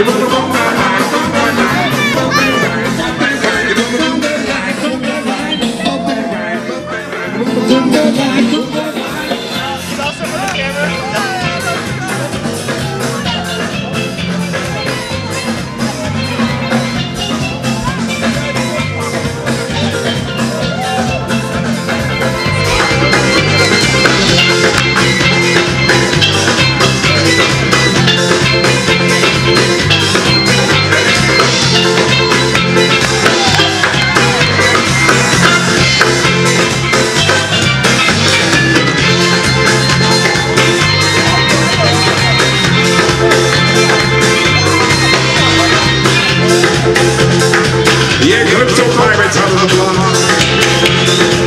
Give us a round crypto pirates of the block.